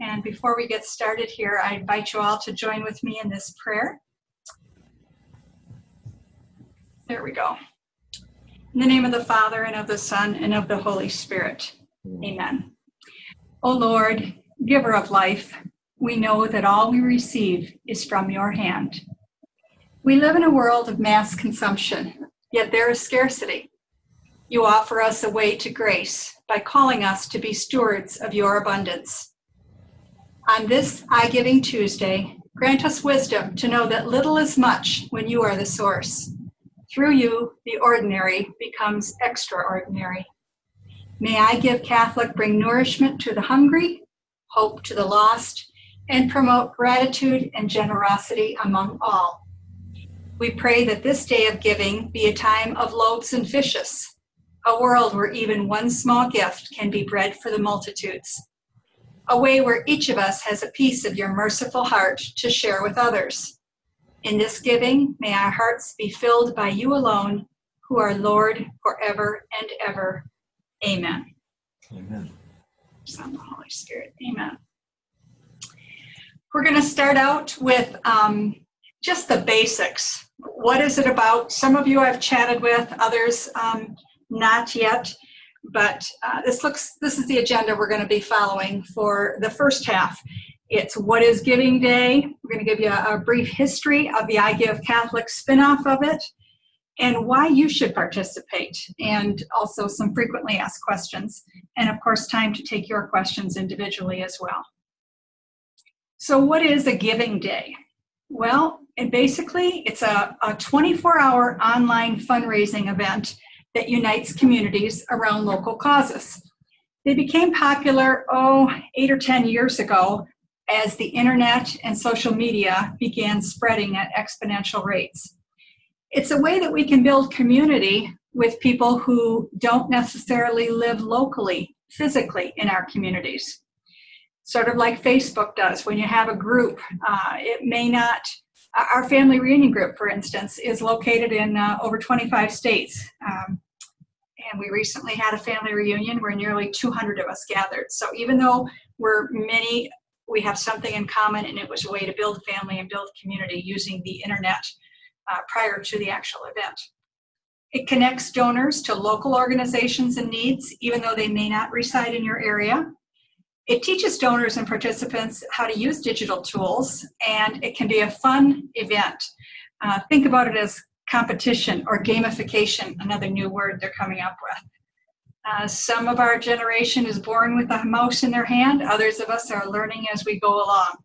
And before we get started here, I invite you all to join with me in this prayer. There we go. In the name of the Father, and of the Son, and of the Holy Spirit. Amen. O Lord, giver of life, we know that all we receive is from your hand. We live in a world of mass consumption, yet there is scarcity. You offer us a way to grace by calling us to be stewards of your abundance. On this I Giving Tuesday, grant us wisdom to know that little is much when you are the source. Through you, the ordinary becomes extraordinary. May I Give Catholic bring nourishment to the hungry, hope to the lost, and promote gratitude and generosity among all. We pray that this day of giving be a time of loaves and fishes, a world where even one small gift can be bread for the multitudes, a way where each of us has a piece of your merciful heart to share with others. In this giving, may our hearts be filled by you alone, who are Lord forever and ever. Amen. Amen. Son, the Holy Spirit. Amen. We're going to start out with um, just the basics. What is it about? Some of you I've chatted with, others um, not yet. But uh, this looks. This is the agenda we're going to be following for the first half. It's what is Giving Day. We're going to give you a, a brief history of the I Give Catholic spinoff of it, and why you should participate, and also some frequently asked questions, and of course, time to take your questions individually as well. So, what is a Giving Day? Well, it basically it's a, a 24-hour online fundraising event that unites communities around local causes. They became popular, oh, eight or 10 years ago as the internet and social media began spreading at exponential rates. It's a way that we can build community with people who don't necessarily live locally, physically in our communities. Sort of like Facebook does when you have a group, uh, it may not our family reunion group, for instance, is located in uh, over 25 states. Um, and we recently had a family reunion where nearly 200 of us gathered. So even though we're many, we have something in common, and it was a way to build family and build community using the internet uh, prior to the actual event. It connects donors to local organizations and needs, even though they may not reside in your area. It teaches donors and participants how to use digital tools, and it can be a fun event. Uh, think about it as competition or gamification, another new word they're coming up with. Uh, some of our generation is born with a mouse in their hand, others of us are learning as we go along.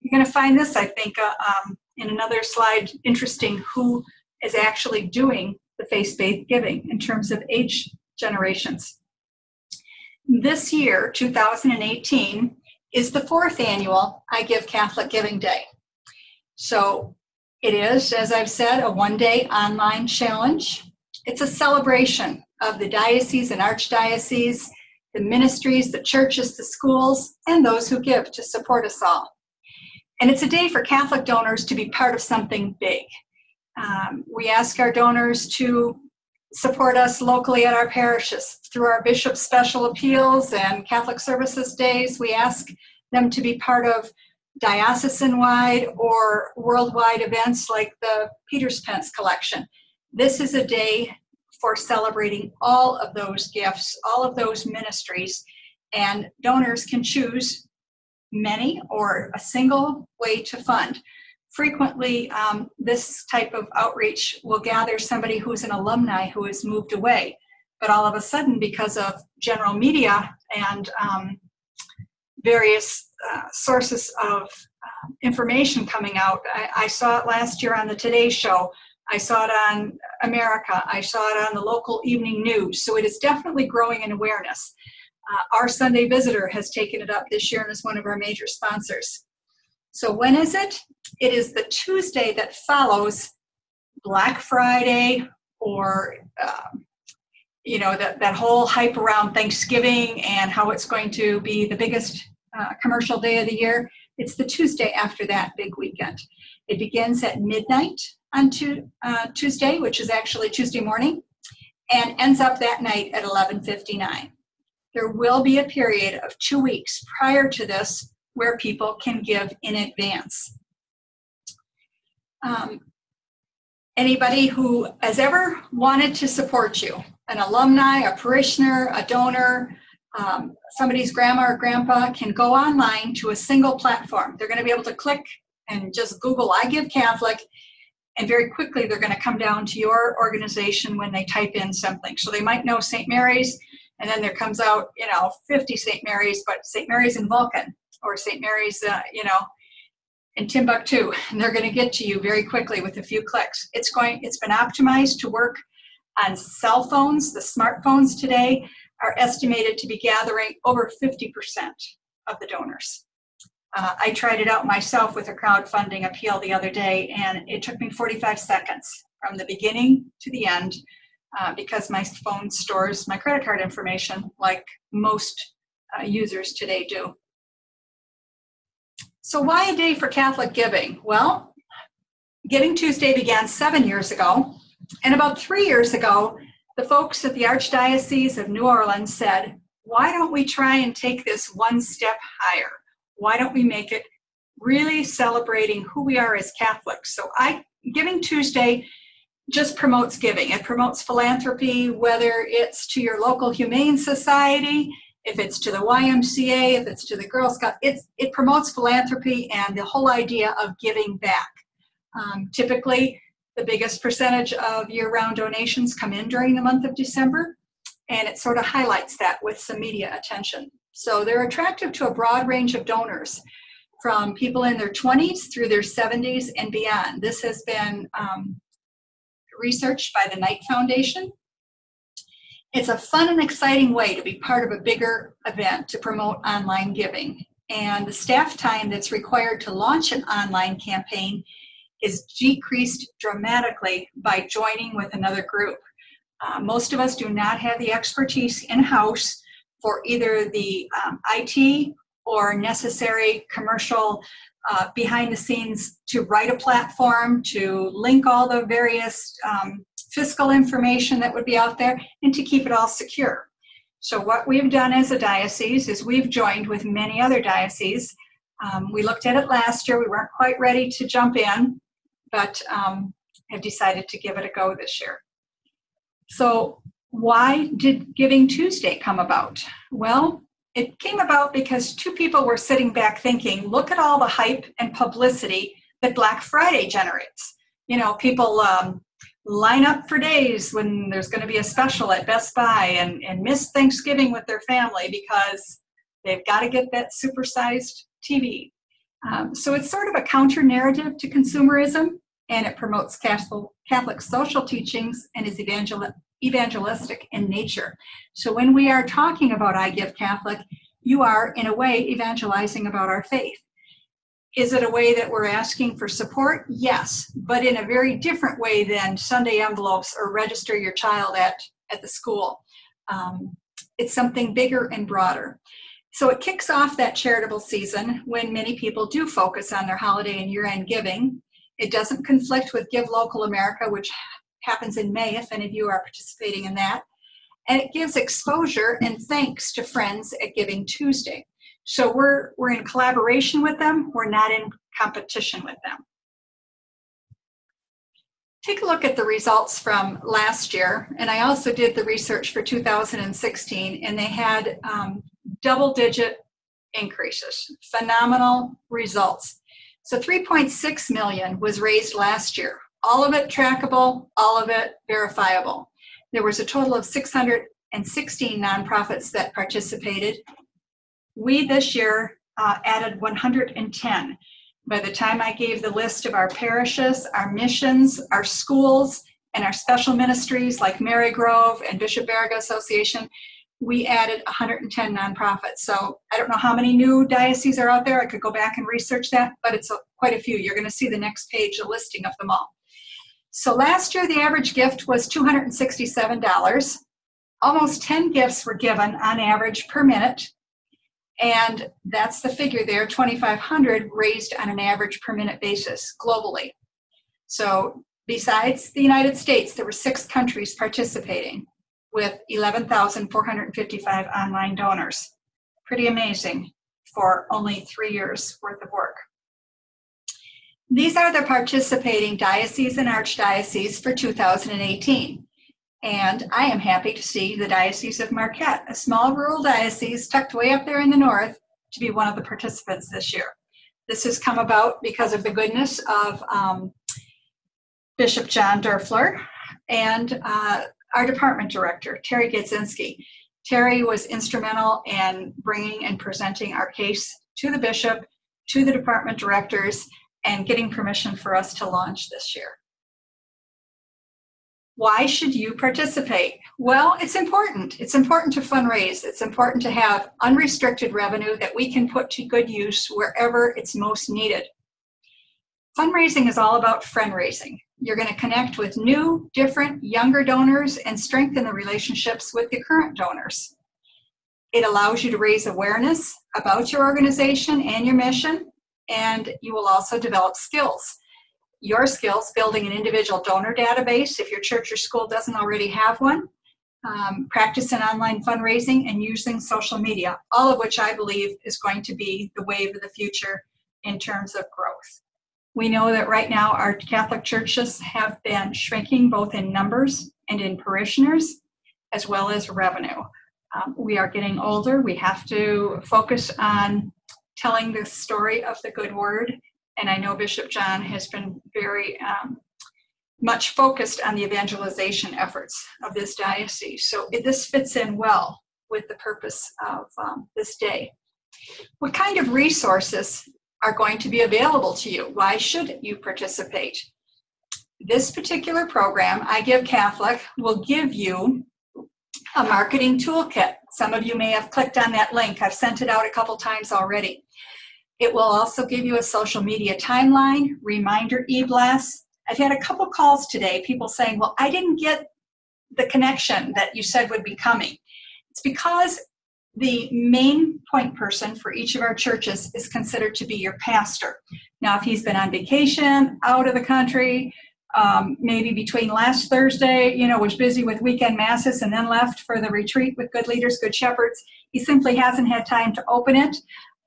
You're going to find this, I think, uh, um, in another slide, interesting who is actually doing the face based giving in terms of age generations. This year, 2018, is the fourth annual I Give Catholic Giving Day. So it is, as I've said, a one day online challenge. It's a celebration of the diocese and archdiocese, the ministries, the churches, the schools, and those who give to support us all. And it's a day for Catholic donors to be part of something big. Um, we ask our donors to support us locally at our parishes through our bishop's special appeals and Catholic services days. We ask them to be part of diocesan wide or worldwide events like the Peter's Pence collection. This is a day for celebrating all of those gifts, all of those ministries, and donors can choose many or a single way to fund. Frequently, um, this type of outreach will gather somebody who's an alumni who has moved away. But all of a sudden, because of general media and um, various uh, sources of uh, information coming out. I, I, saw it last year on the Today Show. I saw it on America. I saw it on the local evening news. So it is definitely growing in awareness. Uh, our Sunday Visitor has taken it up this year and is one of our major sponsors. So when is it? It is the Tuesday that follows Black Friday or um, you know that, that whole hype around thanksgiving and how it's going to be the biggest uh, commercial day of the year. It's the Tuesday after that big weekend. It begins at midnight on to, uh, Tuesday, which is actually Tuesday morning, and ends up that night at 11:59. There will be a period of two weeks prior to this where people can give in advance. Um, anybody who has ever wanted to support you, an alumni, a parishioner, a donor, um, somebody's grandma or grandpa can go online to a single platform. They're going to be able to click and just Google I Give Catholic, and very quickly they're going to come down to your organization when they type in something. So they might know St. Mary's, and then there comes out, you know, 50 St. Mary's, but St. Mary's in Vulcan or St. Mary's, uh, you know, in Timbuktu, and they're going to get to you very quickly with a few clicks. It's going. It's been optimized to work on cell phones. The smartphones today are estimated to be gathering over 50% of the donors. Uh, I tried it out myself with a crowdfunding appeal the other day, and it took me 45 seconds from the beginning to the end uh, because my phone stores my credit card information like most uh, users today do. So, why a day for Catholic giving? Well, Giving Tuesday began seven years ago, and about three years ago, the folks at the Archdiocese of New Orleans said, Why don't we try and take this one step higher? Why don't we make it really celebrating who we are as Catholics? So, I Giving Tuesday just promotes giving. It promotes philanthropy, whether it's to your local humane society, if it's to the YMCA, if it's to the Girl Scout, it's, it promotes philanthropy and the whole idea of giving back. Um, typically, the biggest percentage of year round donations come in during the month of December, and it sort of highlights that with some media attention. So they're attractive to a broad range of donors from people in their 20s through their 70s and beyond. This has been um, researched by the Knight Foundation it's a fun and exciting way to be part of a bigger event to promote online giving. And the staff time that's required to launch an online campaign is decreased dramatically by joining with another group. Uh, most of us do not have the expertise in house for either the um, IT or necessary commercial uh, behind the scenes to write a platform, to link all the various um, fiscal information that would be out there, and to keep it all secure. So, what we've done as a diocese is we've joined with many other dioceses. Um, we looked at it last year, we weren't quite ready to jump in, but um, have decided to give it a go this year. So, why did Giving Tuesday come about? Well, it came about because two people were sitting back thinking, look at all the hype and publicity that Black Friday generates. You know, people um, line up for days when there's going to be a special at Best Buy and, and miss Thanksgiving with their family because they've got to get that supersized TV. Um, so it's sort of a counter narrative to consumerism and it promotes Catholic, social teachings and is evangel- evangelistic in nature. So when we are talking about I Give Catholic, you are in a way evangelizing about our faith. Is it a way that we're asking for support? Yes, but in a very different way than Sunday envelopes or register your child at, at the school. Um, it's something bigger and broader. So it kicks off that charitable season when many people do focus on their holiday and year end giving. It doesn't conflict with Give Local America, which happens in May if any of you are participating in that. And it gives exposure and thanks to friends at Giving Tuesday. So we're, we're in collaboration with them, we're not in competition with them. Take a look at the results from last year, and I also did the research for 2016, and they had um, double digit increases, phenomenal results. So 3.6 million was raised last year, all of it trackable, all of it verifiable. There was a total of 616 nonprofits that participated, we this year uh, added 110. By the time I gave the list of our parishes, our missions, our schools, and our special ministries like Marygrove and Bishop Baraga Association, we added 110 nonprofits. So I don't know how many new dioceses are out there. I could go back and research that, but it's a, quite a few. You're going to see the next page, a listing of them all. So last year, the average gift was $267. Almost 10 gifts were given on average per minute. And that's the figure there 2,500 raised on an average per minute basis globally. So, besides the United States, there were six countries participating with 11,455 online donors. Pretty amazing. for only three years worth of work. These are the participating dioceses and archdioceses for 2018. And I am happy to see the Diocese of Marquette, a small rural diocese tucked way up there in the north, to be one of the participants this year. This has come about because of the goodness of um, Bishop John Doerfler and uh, our department director, Terry Gadzinski. Terry was instrumental in bringing and presenting our case to the bishop, to the department directors, and getting permission for us to launch this year. Why should you participate? Well, it's important. It's important to fundraise. It's important to have unrestricted revenue that we can put to good use wherever it's most needed. Fundraising is all about friend raising. You're going to connect with new, different, younger donors and strengthen the relationships with the current donors. It allows you to raise awareness about your organization and your mission, and you will also develop skills. Your skills building an individual donor database if your church or school doesn't already have one, um, practice in online fundraising, and using social media, all of which I believe is going to be the wave of the future in terms of growth. We know that right now our Catholic churches have been shrinking both in numbers and in parishioners, as well as revenue. Um, we are getting older. We have to focus on telling the story of the good word. And I know Bishop John has been very um, much focused on the evangelization efforts of this diocese. So it, this fits in well with the purpose of um, this day. What kind of resources are going to be available to you? Why should you participate? This particular program, I Give Catholic, will give you a marketing toolkit. Some of you may have clicked on that link. I've sent it out a couple times already. It will also give you a social media timeline, reminder e-blasts. I've had a couple calls today, people saying, well, I didn't get the connection that you said would be coming. It's because the main point person for each of our churches is considered to be your pastor. Now, if he's been on vacation, out of the country, um, maybe between last Thursday, you know, was busy with weekend masses and then left for the retreat with good leaders, good shepherds, he simply hasn't had time to open it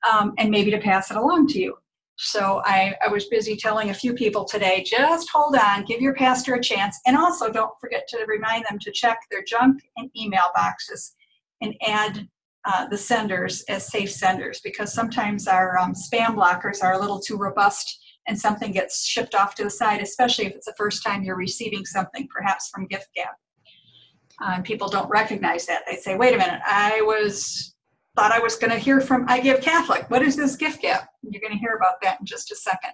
um, and maybe to pass it along to you. So I, I was busy telling a few people today, just hold on, give your pastor a chance, and also don't forget to remind them to check their junk and email boxes and add uh, the senders as safe senders because sometimes our um, spam blockers are a little too robust and something gets shipped off to the side, especially if it's the first time you're receiving something, perhaps from GiveGab. Uh, and people don't recognize that. They say, wait a minute, I was thought I was going to hear from I Give Catholic. What is this GiveGab? You're going to hear about that in just a second.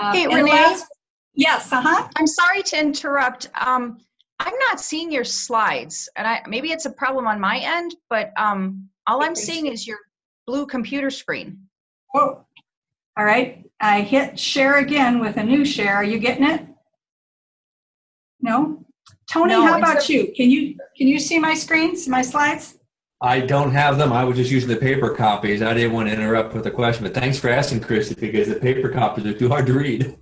Um, hey, Renee. Last, yes, uh huh. I'm sorry to interrupt. Um, I'm not seeing your slides, and I maybe it's a problem on my end, but um, all I'm seeing is your blue computer screen. Oh, all right. I hit share again with a new share. Are you getting it? No. Tony, no, how about you? Can you can you see my screens, my slides? I don't have them. I was just using the paper copies. I didn't want to interrupt with a question, but thanks for asking, Christy, because the paper copies are too hard to read.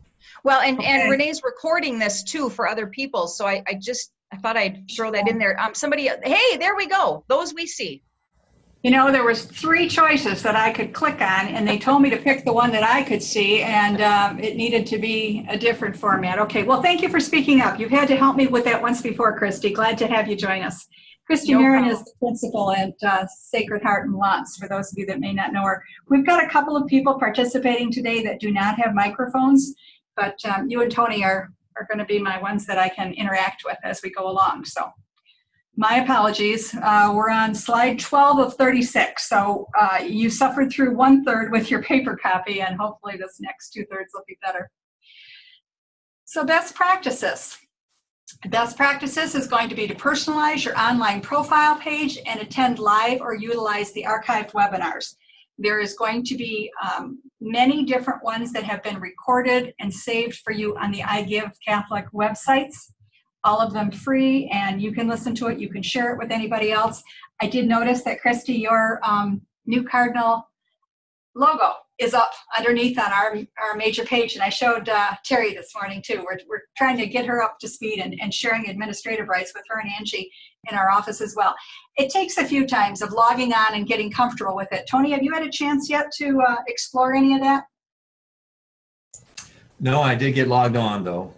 Well, and, okay. and Renee's recording this too for other people. So I, I just, I thought I'd throw that in there. Um, somebody, hey, there we go. Those we see. You know, there was three choices that I could click on, and they told me to pick the one that I could see, and um, it needed to be a different format. Okay, well, thank you for speaking up. You've had to help me with that once before, Christy. Glad to have you join us. Christy no Marin is the principal at uh, Sacred Heart and Lots, for those of you that may not know her. We've got a couple of people participating today that do not have microphones, but um, you and Tony are, are going to be my ones that I can interact with as we go along. So my apologies. Uh, we're on slide 12 of 36. So uh, you suffered through one third with your paper copy, and hopefully this next two thirds will be better. So best practices. Best practices is going to be to personalize your online profile page and attend live or utilize the archived webinars. There is going to be um, many different ones that have been recorded and saved for you on the I Give Catholic websites, all of them free, and you can listen to it, you can share it with anybody else. I did notice that, Christy, your um, new Cardinal logo is up underneath on our, our major page. And I showed uh, Terry this morning too. We're, we're trying to get her up to speed and, and sharing administrative rights with her and Angie in our office as well. It takes a few times of logging on and getting comfortable with it. Tony, have you had a chance yet to uh, explore any of that? No, I did get logged on though.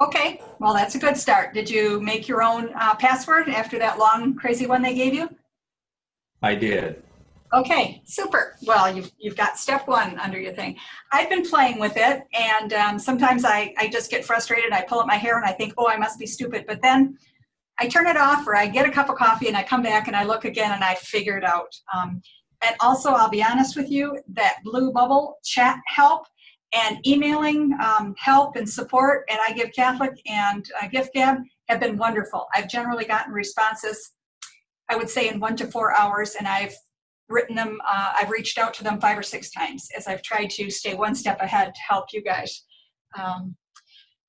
Okay, well, that's a good start. Did you make your own uh, password after that long, crazy one they gave you? I did. Okay, super. Well, you've, you've got step one under your thing. I've been playing with it, and um, sometimes I, I just get frustrated. I pull up my hair and I think, oh, I must be stupid. But then I turn it off, or I get a cup of coffee and I come back and I look again and I figure it out. Um, and also, I'll be honest with you, that blue bubble chat help and emailing um, help and support and I Give Catholic and uh, GiveGab have been wonderful. I've generally gotten responses, I would say, in one to four hours, and I've written them, uh, I've reached out to them five or six times as I've tried to stay one step ahead to help you guys. Um,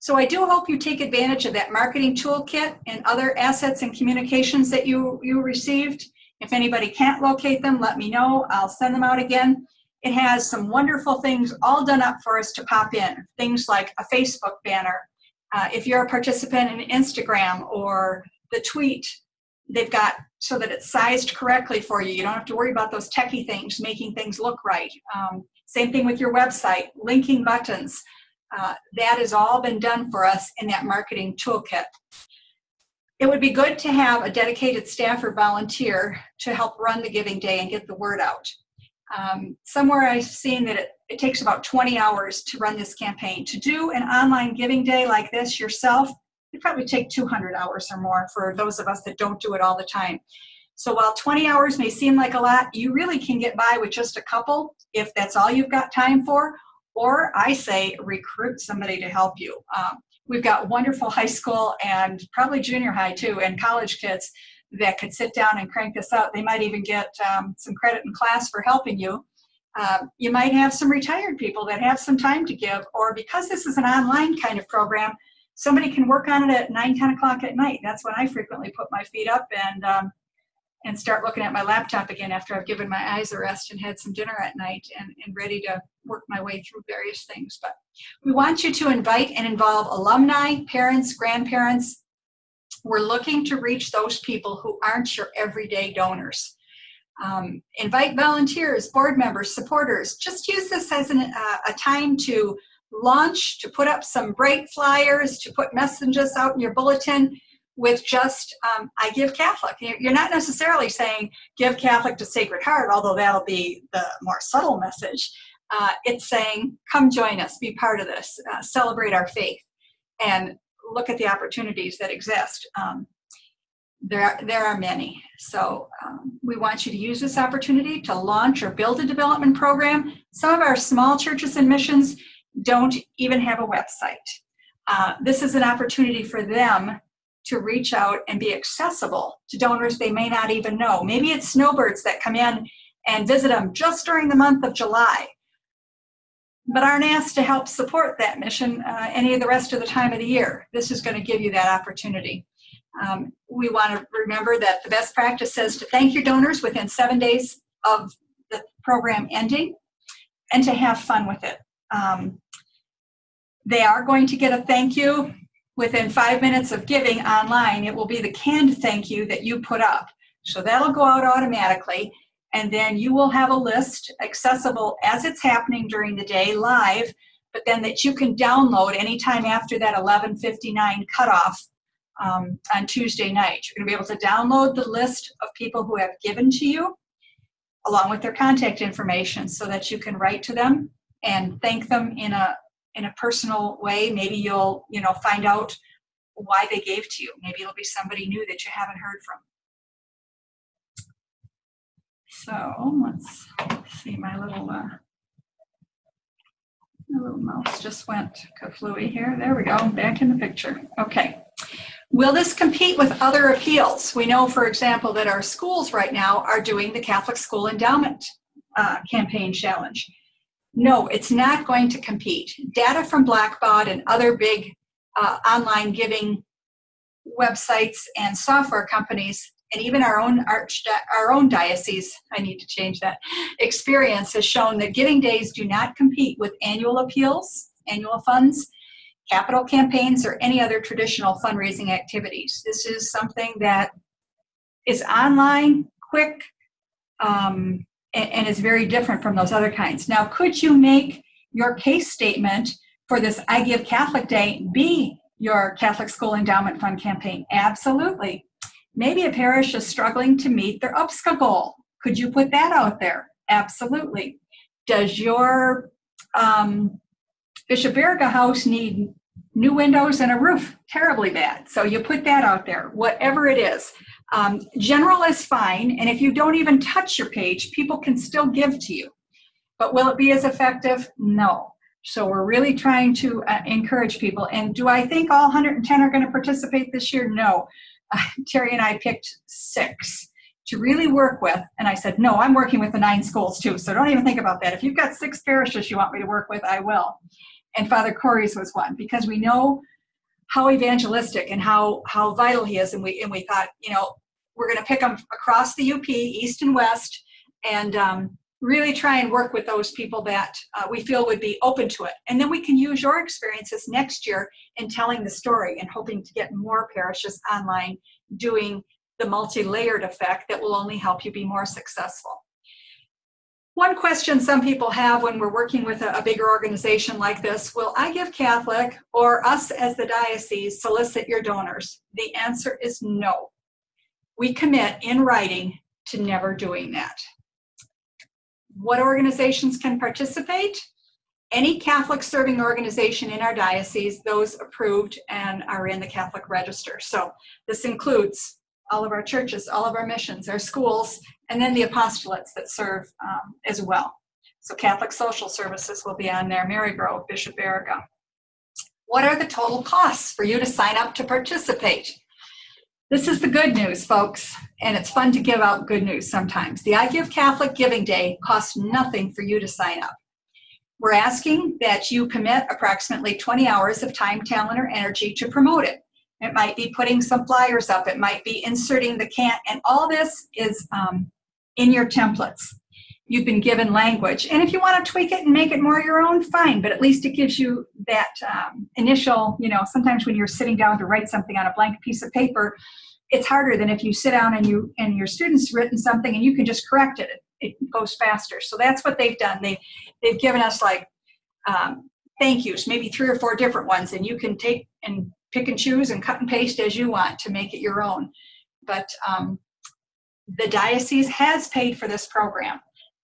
so I do hope you take advantage of that marketing toolkit and other assets and communications that you, you received. If anybody can't locate them, let me know. I'll send them out again. It has some wonderful things all done up for us to pop in. Things like a Facebook banner. Uh, if you're a participant in Instagram or the tweet, they've got so that it's sized correctly for you. You don't have to worry about those techie things making things look right. Um, same thing with your website, linking buttons. Uh, that has all been done for us in that marketing toolkit. It would be good to have a dedicated staff or volunteer to help run the giving day and get the word out. Um, somewhere I've seen that it, it takes about 20 hours to run this campaign. To do an online giving day like this yourself, it probably take 200 hours or more for those of us that don't do it all the time. So while 20 hours may seem like a lot, you really can get by with just a couple if that's all you've got time for. Or I say recruit somebody to help you. Um, we've got wonderful high school and probably junior high too, and college kids that could sit down and crank this out. They might even get um, some credit in class for helping you. Um, you might have some retired people that have some time to give, or because this is an online kind of program, somebody can work on it at 9, 10 o'clock at night. That's when I frequently put my feet up and um, and start looking at my laptop again after I've given my eyes a rest and had some dinner at night and, and ready to work my way through various things. But we want you to invite and involve alumni, parents, grandparents. We're looking to reach those people who aren't your everyday donors. Um, invite volunteers, board members, supporters. Just use this as an, uh, a time to launch, to put up some bright flyers, to put messages out in your bulletin with just um, I give Catholic. You're not necessarily saying give Catholic to Sacred Heart, although that'll be the more subtle message. Uh, it's saying come join us, be part of this, uh, celebrate our faith, and look at the opportunities that exist. Um, there, there are many. So um, we want you to use this opportunity to launch or build a development program. Some of our small churches and missions don't even have a website. Uh, this is an opportunity for them to reach out and be accessible to donors they may not even know. Maybe it's snowbirds that come in and visit them just during the month of July, but aren't asked to help support that mission uh, any of the rest of the time of the year. This is going to give you that opportunity. Um, we want to remember that the best practice says to thank your donors within seven days of the program ending and to have fun with it. Um, they are going to get a thank you within five minutes of giving online, it will be the canned thank you that you put up. So that'll go out automatically. And then you will have a list accessible as it's happening during the day live, but then that you can download anytime after that 1159 cutoff um, on Tuesday night. You're going to be able to download the list of people who have given to you along with their contact information so that you can write to them and thank them in a in a personal way. Maybe you'll, you know, find out why they gave to you. Maybe it'll be somebody new that you haven't heard from. So let's see my little uh, my little mouse just went kaflooey here. There we go, back in the picture. Okay. Will this compete with other appeals? We know, for example, that our schools right now are doing the Catholic School Endowment uh, Campaign Challenge. No, it's not going to compete. Data from Blackbaud and other big uh, online giving websites and software companies and even our own arch, our own diocese, I need to change that, experience has shown that giving days do not compete with annual appeals, annual funds, capital campaigns, or any other traditional fundraising activities. This is something that is online, quick, um, and, and is very different from those other kinds. Now, could you make your case statement for this I Give Catholic Day be your Catholic School Endowment Fund campaign? Absolutely. Maybe a parish is struggling to meet their UPSCA goal. Could you put that out there? Absolutely. Does your um, Bishop Baraga house need new windows and a roof? Terribly bad. So you put that out there, whatever it is. Um, general is fine, and if you don't even touch your page, people can still give to you. But will it be as effective? No. So we're really trying to uh, encourage people. And do I think all 110 are going to participate this year? No. Uh, Terry and I picked six to really work with. And I said, no, I'm working with the nine schools too. So don't even think about that. If you've got six parishes you want me to work with, I will. And Father Corey's was one because we know how evangelistic and how how vital he is. And we and we thought, you know, we're going to pick them across the UP, east and west, and um, really try and work with those people that uh, we feel would be open to it. And then we can use your experiences next year in telling the story and hoping to get more parishes online doing the multi-layered effect that will only help you be more successful. One question some people have when we're working with a, a, bigger organization like this will I Give Catholic or us as the diocese solicit your donors? The answer is no. We commit in writing to never doing that. What organizations can participate? Any Catholic serving organization in our diocese, those approved and are in the Catholic Register. So this includes all of our churches, all of our missions, our schools, and then the apostolates that serve um, as well. So Catholic Social Services will be on there, Marygrove, Bishop Baraga. What are the total costs for you to sign up to participate? This is the good news, folks, and it's fun to give out good news sometimes. The I Give Catholic Giving Day costs nothing for you to sign up. We're asking that you commit approximately 20 hours of time, talent, or energy to promote it. It might be putting some flyers up, it might be inserting the can, and all this is um, in your templates. You've been given language. And if you want to tweak it and make it more your own, fine, but at least it gives you that um, initial, you know, sometimes when you're sitting down to write something on a blank piece of paper, it's harder than if you sit down and you and your students written something and you can just correct it. It goes faster. So that's what they've done. They they've given us like um, thank yous, maybe three or four different ones, and you can take and pick and choose and cut and paste as you want to make it your own. But um, the diocese has paid for this program.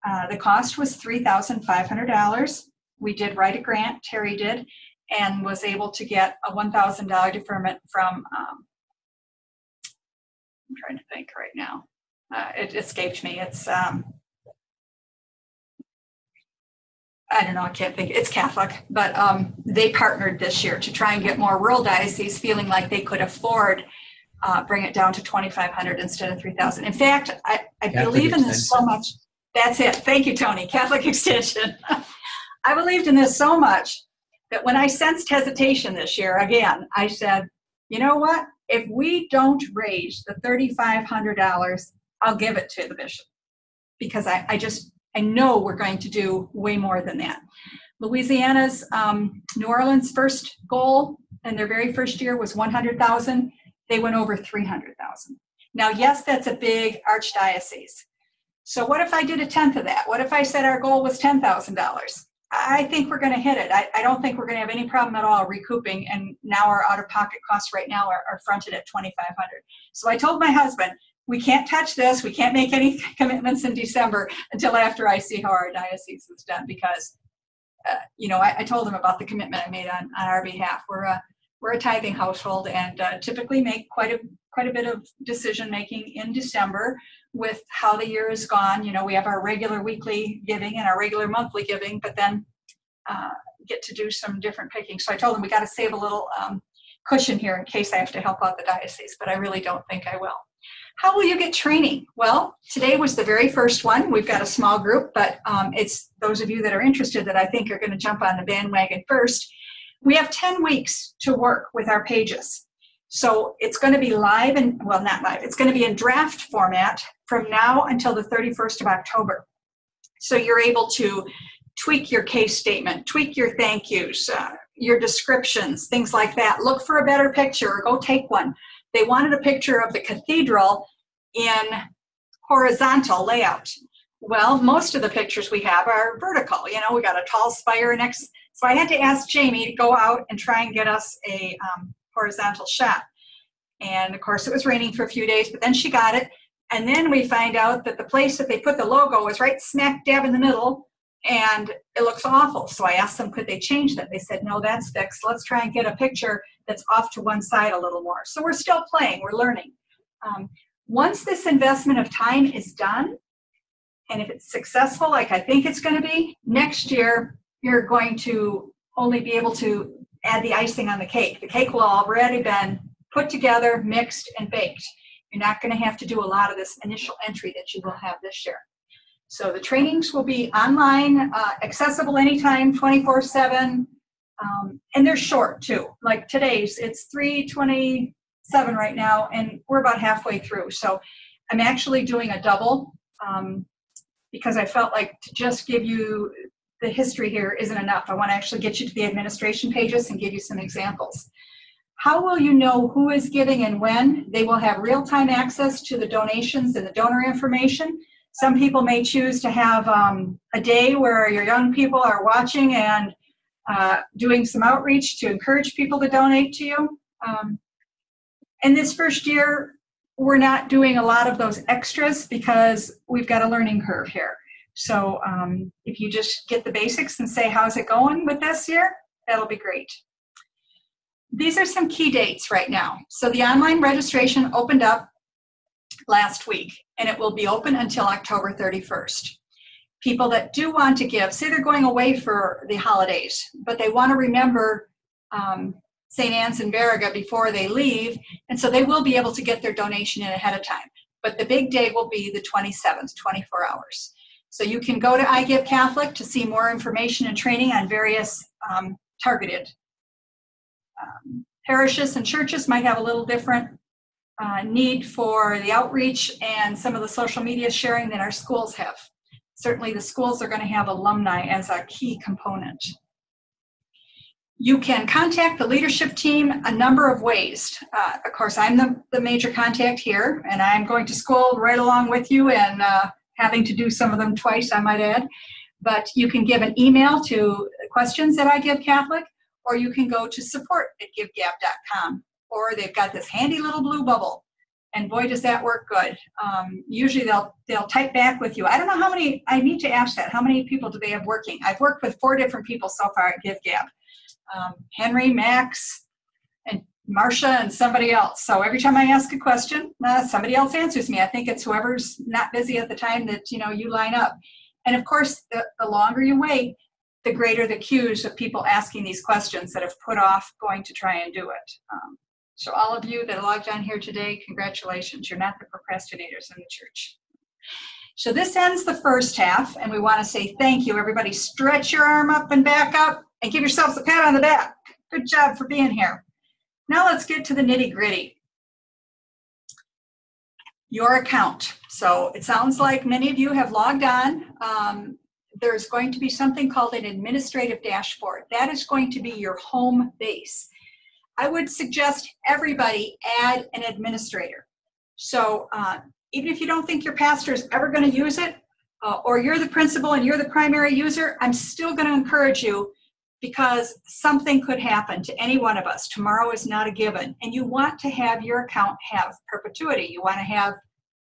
Uh, the cost was $3,500. We did write a grant, Terry did, and was able to get a $1,000 deferment from, um, I'm trying to think right now. Uh, it escaped me. It's, um, I don't know, I can't think, it's Catholic, but um, they partnered this year to try and get more rural dioceses feeling like they could afford uh, bring it down to 2,500 instead of 3,000. In fact, I, I believe in this so much. That's it. Thank you, Tony. Catholic Extension. I believed in this so much that when I sensed hesitation this year, again, I said, you know what? If we don't raise the $3,500, I'll give it to the bishop because I, I just, I know we're going to do way more than that. Louisiana's um, New Orleans first goal in their very first year was 100,000 they went over 300,000. Now, yes, that's a big archdiocese. So what if I did a tenth of that? What if I said our goal was $10,000? I think we're going to hit it. I, I don't think we're going to have any problem at all recouping. And now our out-of-pocket costs right now are, are fronted at 2,500. So I told my husband, we can't touch this. We can't make any commitments in December until after I see how our diocese is done because, uh, you know, I, I, told him about the commitment I made on, on our behalf. We're a, we're a tithing household and uh, typically make quite a quite a bit of decision making in December with how the year has gone. You know, we have our regular weekly giving and our regular monthly giving, but then uh, get to do some different picking. So I told them we got to save a little um, cushion here in case I have to help out the diocese, but I really don't think I will. How will you get training? Well, today was the very first one. We've got a small group, but um, it's those of you that are interested that I think are going to jump on the bandwagon first we have 10 weeks to work with our pages. So it's going to be live and, well, not live, it's going to be in draft format from now until the 31st of October. So you're able to tweak your case statement, tweak your thank yous, uh, your descriptions, things like that. Look for a better picture or go take one. They wanted a picture of the cathedral in horizontal layout. Well, most of the pictures we have are vertical. You know, we got a tall spire next. So I had to ask Jamie to go out and try and get us a um, horizontal shot. And of course, it was raining for a few days, but then she got it. And then we find out that the place that they put the logo was right smack dab in the middle, and it looks awful. So I asked them, could they change that? They said, no, that's fixed. Let's try and get a picture that's off to one side a little more. So we're still playing, we're learning. Um, once this investment of time is done, and if it's successful, like I think it's going to be, next year you're going to only be able to add the icing on the cake. The cake will already been put together, mixed, and baked. You're not going to have to do a lot of this initial entry that you will have this year. So the trainings will be online, uh, accessible anytime, 24 7. Um, and they're short too. Like today's, it's 327 right now, and we're about halfway through. So I'm actually doing a double um, because I felt like to just give you the history here isn't enough. I want to actually get you to the administration pages and give you some examples. How will you know who is giving and when? They will have real-time access to the donations and the donor information. Some people may choose to have um, a day where your young people are watching and uh, doing some outreach to encourage people to donate to you. Um, and this first year, we're not doing a lot of those extras because we've got a learning curve here. So um, if you just get the basics and say, how's it going with this year, that'll be great. These are some key dates right now. So the online registration opened up last week and it will be open until October 31st. People that do want to give, say they're going away for the holidays, but they want to remember um, St. Anne's and Baraga before they leave, and so they will be able to get their donation in ahead of time. But the big day will be the 27th, 24 hours. So you can go to iGive Catholic to see more information and training on various um, targeted um, parishes and churches might have a little different uh, need for the outreach and some of the social media sharing that our schools have. Certainly the schools are going to have alumni as a key component. You can contact the leadership team a number of ways. Uh, of course, I'm the, the major contact here, and I'm going to school right along with you and uh, having to do some of them twice, I might add. But you can give an email to questions at give Catholic, or you can go to support at givegab.com, or they've got this handy little blue bubble. And boy, does that work good. Um, usually they'll they'll type back with you. I don't know how many. I need to ask that. How many people do they have working? I've worked with four different people so far at GiveGab. Um, Henry, Max, and Marcia and somebody else. So every time I ask a question, uh, somebody else answers me. I think it's whoever's not busy at the time that you know you line up. And of course, the, the longer you wait, the greater the queues of people asking these questions that have put off going to try and do it. Um, so all of you that logged on here today, congratulations. You're not the procrastinators in the church. So this ends the first half, and we want to say thank you. Everybody stretch your arm up and back up and give yourselves a pat on the back. Good job for being here. Now let's get to the nitty gritty. Your account. So it sounds like many of you have logged on. Um, there's going to be something called an administrative dashboard. That is going to be your home base. I would suggest everybody add an administrator. So uh, even if you don't think your pastor is ever going to use it, uh, or you're the principal and you're the primary user, I'm still going to encourage you because something could happen to any one of us. Tomorrow is not a given. And you want to have your account have perpetuity. You want to have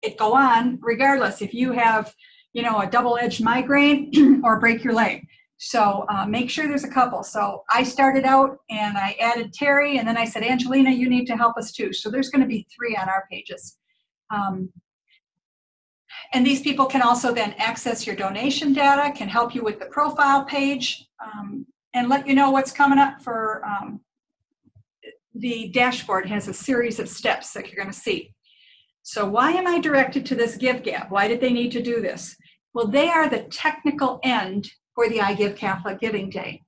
it go on regardless if you have, you know, a double-edged migraine or break your leg. So uh, make sure there's a couple. So I started out and I added Terry, and then I said, Angelina, you need to help us too. So there's going to be three on our pages. Um, and these people can also then access your donation data, can help you with the profile page. Um, and let you know what's coming up for um, the dashboard has a series of steps that you're going to see. So why am I directed to this GiveGab? Why did they need to do this? Well, they are the technical end for the I Give Catholic Giving Day.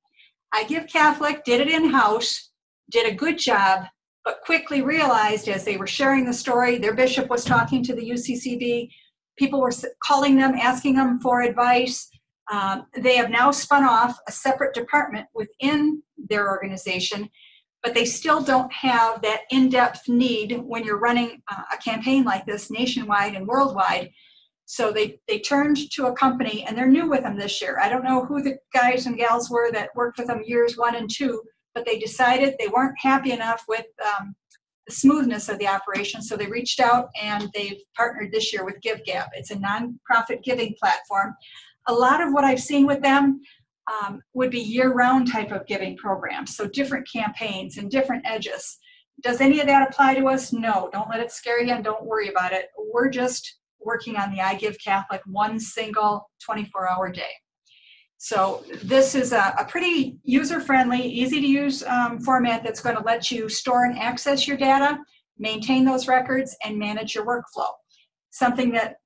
I Give Catholic did it in-house, did a good job, but quickly realized as they were sharing the story, their bishop was talking to the UCCB, people were calling them, asking them for advice. Um, they have now spun off a separate department within their organization, but they still don't have that in depth need when you're running a campaign like this nationwide and worldwide. So they, they turned to a company and they're new with them this year. I don't know who the guys and gals were that worked with them years one and two, but they decided they weren't happy enough with um, the smoothness of the operation. So they reached out and they've partnered this year with GiveGab. It's a nonprofit giving platform. A lot of what I've seen with them um, would be year-round type of giving programs. So different campaigns and different edges. Does any of that apply to us? No. Don't let it scare you and don't worry about it. We're just working on the I Give Catholic one single 24-hour day. So this is a, a pretty user-friendly, easy-to-use um, format that's going to let you store and access your data, maintain those records, and manage your workflow. Something that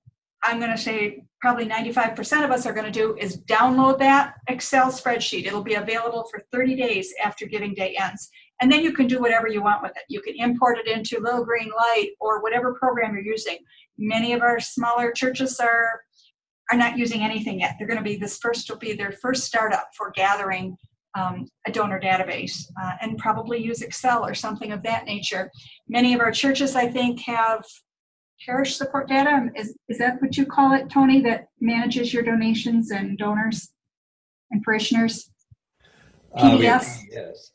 I'm going to say probably 95% of us are going to do is download that Excel spreadsheet. It'll be available for 30 days after Giving Day ends. And then you can do whatever you want with it. You can import it into Little Green Light or whatever program you're using. Many of our smaller churches are are not using anything yet. They're going to be this first will be their first startup for gathering um, a donor database uh, and probably use Excel or something of that nature. Many of our churches, I think, have parish support data. Is, is that what you call it, Tony, that manages your donations and donors and parishioners? PDS? Uh, yes.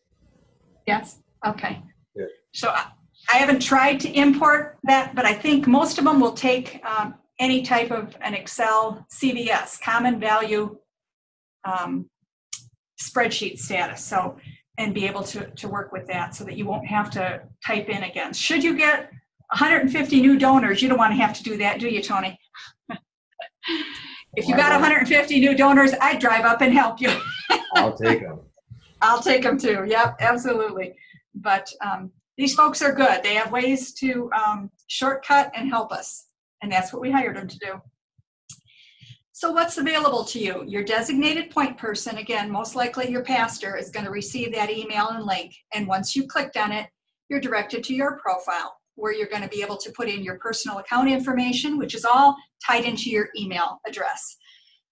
Yes, okay. Good. So I, I haven't tried to import that, but I think most of them will take um, any type of an Excel CVS, common value um, spreadsheet status. So, and be able to, to work with that so that you won't have to type in again. Should you get 150 new donors, you don't want to have to do that, do you, Tony? if you got 150 new donors, I'd drive up and help you. I'll take them. I'll take them too. Yep, absolutely. But um, these folks are good. They have ways to um, shortcut and help us. And that's what we hired them to do. So what's available to you? Your designated point person, again, most likely your pastor, is going to receive that email and link. And once you clicked on it, you're directed to your profile where you're going to be able to put in your personal account information, which is all tied into your email address.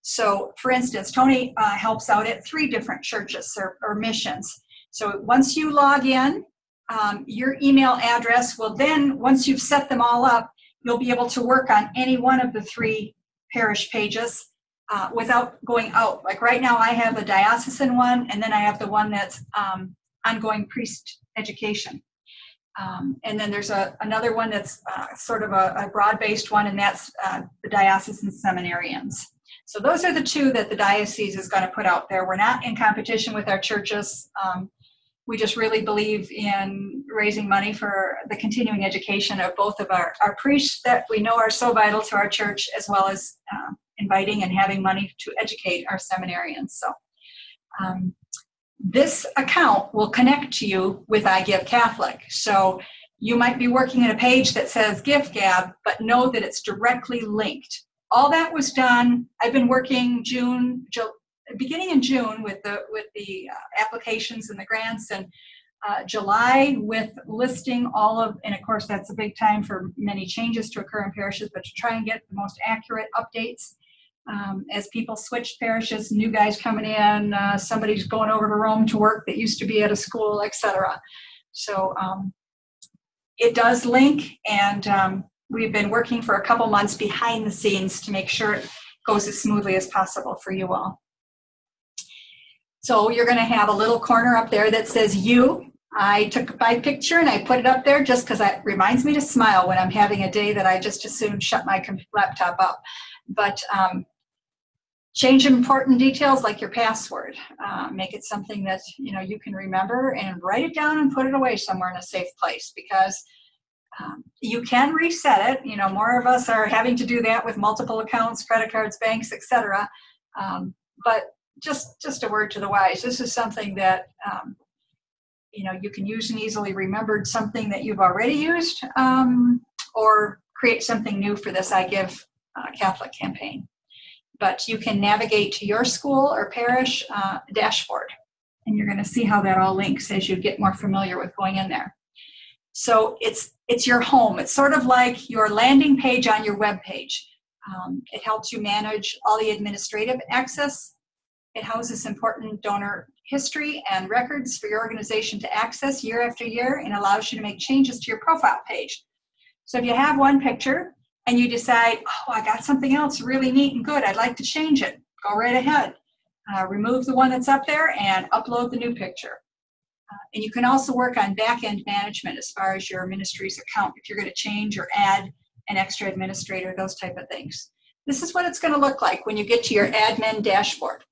So for instance, Tony uh, helps out at three different churches or, or missions. So once you log in, um, your email address will then, once you've set them all up, you'll be able to work on any one of the three parish pages uh, without going out. Like right now, I have a diocesan one, and then I have the one that's um, ongoing priest education. Um, and then there's a, another one that's uh, sort of a, a broad-based one, and that's uh, the diocesan seminarians. So those are the two that the diocese is going to put out there. We're not in competition with our churches. Um, we just really believe in raising money for the continuing education of both of our, our priests that we know are so vital to our church, as well as uh, inviting and having money to educate our seminarians. So um, this account will connect to you with I Give Catholic. So you might be working at a page that says Gift GiveGab, but know that it's directly linked. All that was done. I've been working June, beginning in June with the with the uh, applications and the grants, and uh, July with listing all of, and of course that's a big time for many changes to occur in parishes, but to try and get the most accurate updates um, as people switch parishes, new guys coming in, uh, somebody's going over to Rome to work that used to be at a school, etc. So um, it does link, and um, we've been working for a couple months behind the scenes to make sure it goes as smoothly as possible for you all. So you're going to have a little corner up there that says you. I took my picture and I put it up there just because it reminds me to smile when I'm having a day that I just as soon shut my laptop up. But um, change important details like your password. Uh, make it something that you know you can remember and write it down and put it away somewhere in a safe place because um, you can reset it. You know, more of us are having to do that with multiple accounts, credit cards, banks, etc. Um, but just just a word to the wise. This is something that um, you know you can use and easily remembered something that you've already used, um, or create something new for this I Give uh, Catholic campaign. But you can navigate to your school or parish uh, dashboard, and you're going to see how that all links as you get more familiar with going in there. So it's it's your home. It's sort of like your landing page on your web page. Um, it helps you manage all the administrative access. It houses important donor history and records for your organization to access year after year and allows you to make changes to your profile page. So if you have one picture and you decide, oh, I got something else really neat and good, I'd like to change it, go right ahead. Uh, remove the one that's up there and upload the new picture. Uh, and you can also work on back end management as far as your ministry's account if you're going to change or add an extra administrator, those type of things. This is what it's going to look like when you get to your admin dashboard.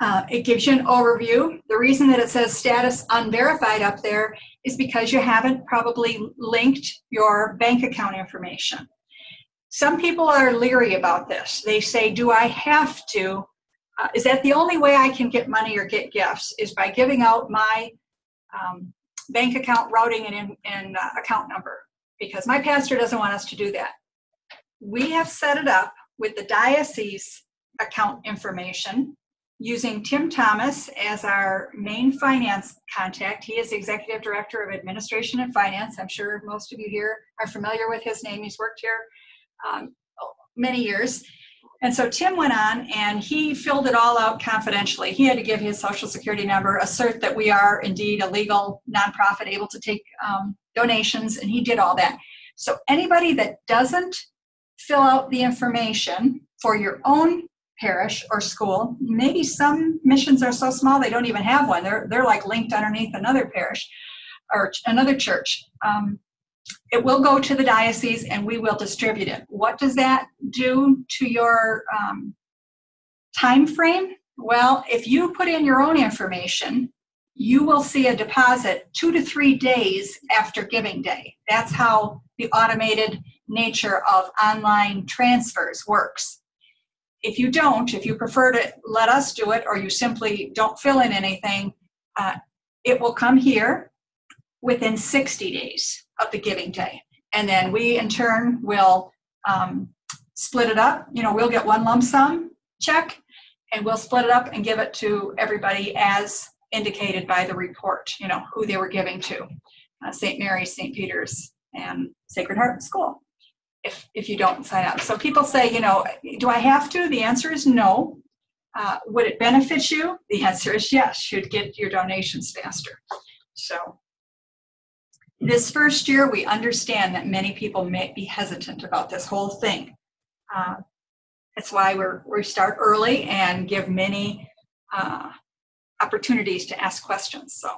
Uh, it gives you an overview. The reason that it says status unverified up there is because you haven't probably linked your bank account information. Some people are leery about this. They say, Do I have to? Uh, is that the only way I can get money or get gifts? Is by giving out my um, bank account routing and, and uh, account number? Because my pastor doesn't want us to do that. We have set it up with the diocese account information using Tim Thomas as our main finance contact. He is the Executive Director of Administration and Finance. I'm sure most of you here are familiar with his name. He's worked here um, many years. And so Tim went on and he filled it all out confidentially. He had to give his social security number, assert that we are indeed a legal nonprofit able to take um, donations, and he did all that. So anybody that doesn't fill out the information for your own parish or school. Maybe some missions are so small they don't even have one. They're they're like linked underneath another parish or another church. Um, it will go to the diocese and we will distribute it. What does that do to your um, time frame? Well, if you put in your own information, you will see a deposit two to three days after giving day. That's how the automated nature of online transfers works. If you don't, if you prefer to let us do it or you simply don't fill in anything, uh, it will come here within 60 days of the giving day. And then we in turn will um, split it up. You know, we'll get one lump sum check and we'll split it up and give it to everybody as indicated by the report, you know, who they were giving to uh, St. Mary's, St. Peter's, and Sacred Heart School if, if you don't sign up. So people say, you know, do I have to? The answer is no. Uh, would it benefit you? The answer is yes. You'd get your donations faster. So this first year, we understand that many people may be hesitant about this whole thing. Uh, that's why we're, we start early and give many uh, opportunities to ask questions. So